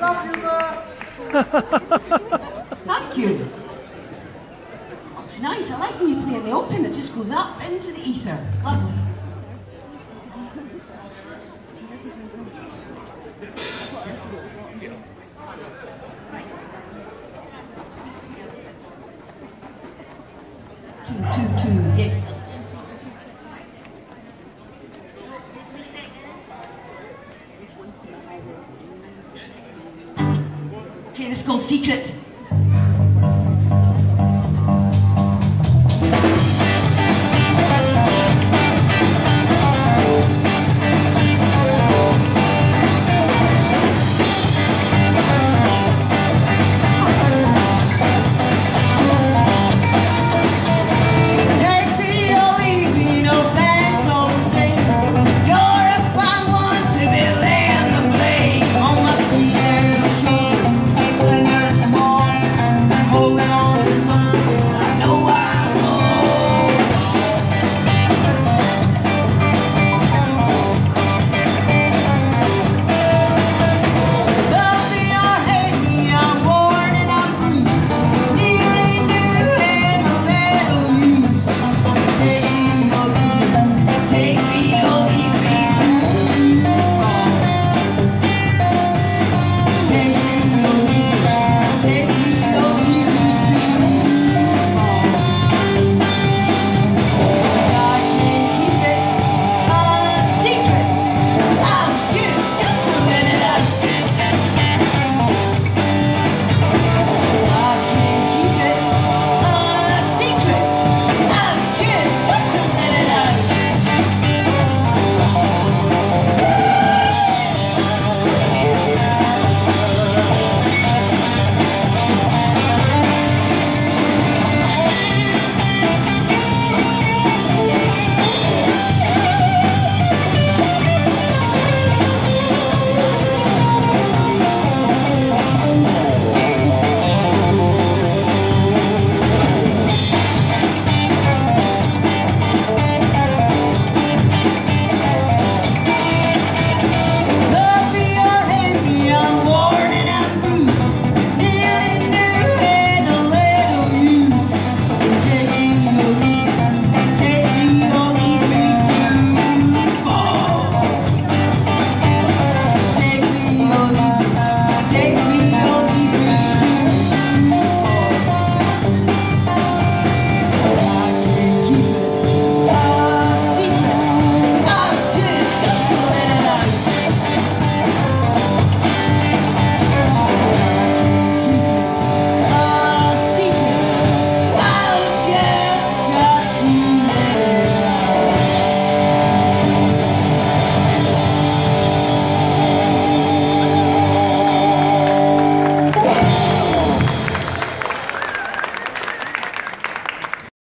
Thank you. It's nice. I like when you play in the open. It just goes up into the ether. Lovely. Two, two, two. Yes. Okay, this is called Secret.